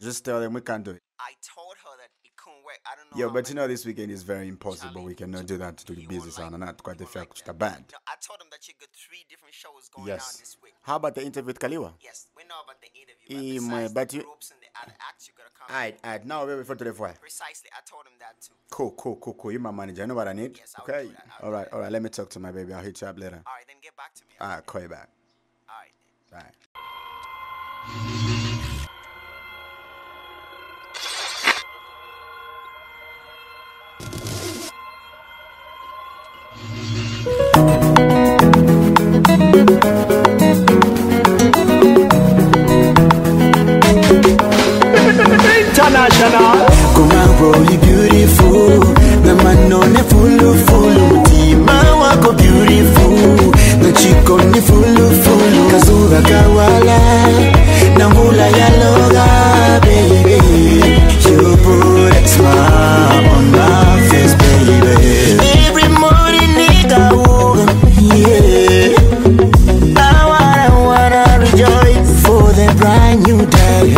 Just tell them we can't do it. I told her that it couldn't work. I don't know. Yeah, but you know this weekend is very impossible. Charlie, We cannot do that to the you busy won't sound like and not quite the fact like the band. No, I told him that you got three different shows going on Yes. this week. How about the interview with Kaliwa? Yes, we know about the interview. Eh, But my- besides but you- groups and the other acts, you gotta come. Alright, alright. Now we're referring to the fire. Precisely, I told him that too. Cool, cool, cool, cool. You're my manager. You know what I need? Yes, I will do okay. that. I'll All do right, that. all right. Let me talk to my baby. I'll hit you up later. All right, then get back to me. All right, call you back. All right. International. Kuma really beautiful na manone fulu fulu mutima the brand new day.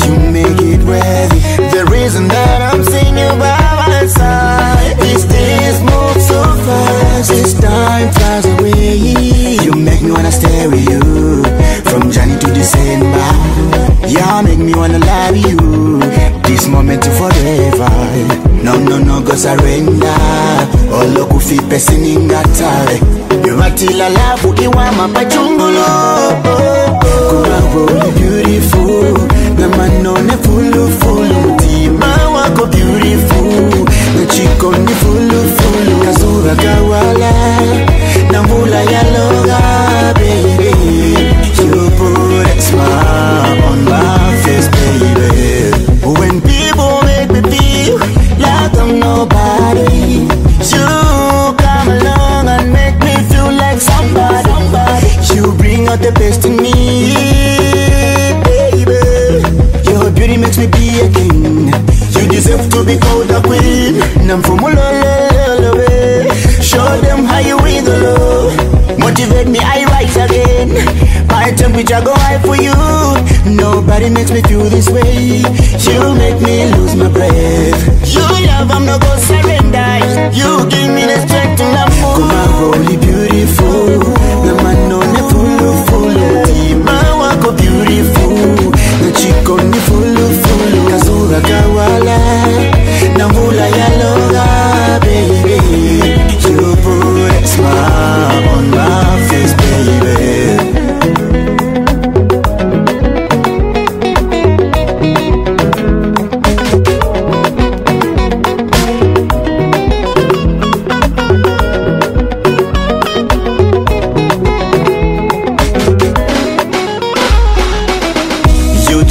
You make it worthy. The reason that I'm singing by my side. These days move so fast. This time flies away. You make me wanna stay with you from January to December. Yeah, make me wanna love you. This moment to forever. No, no, no, go surrender. Oh, Olo kufi person ingatawe. Yumatila lavu iwa mapachungulo. Oh, Kuwa oh, really beautiful. Na queen. Namfumulololowe. Show them how you wiggle. oh. Motivate me, I rise again. My temperature go high for you. Nobody makes me feel this way. You make me lose my breath. You love, I'm not gonna surrender. You give me the strength to love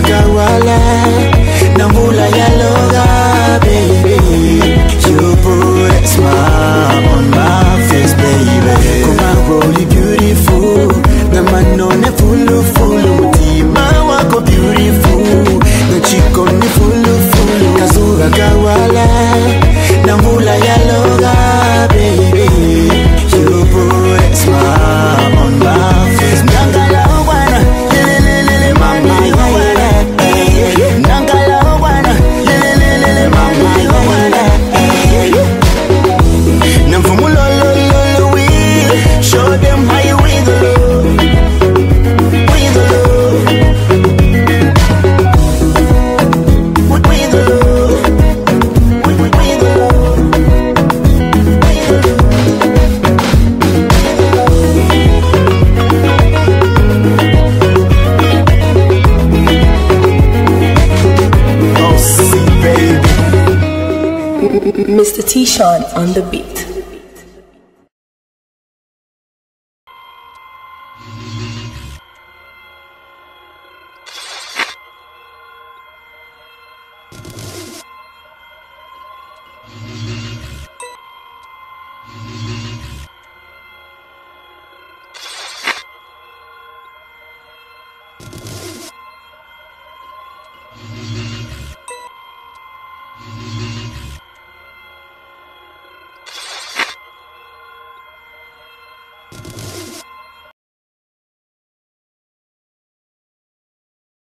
kawala. You put a smile on my face, baby. Beautiful. Na manone fulu fulu. Tima wako beautiful. Na ni fulu. Kazura kawala. Na mvula ya Mr. T-Sean on the beat.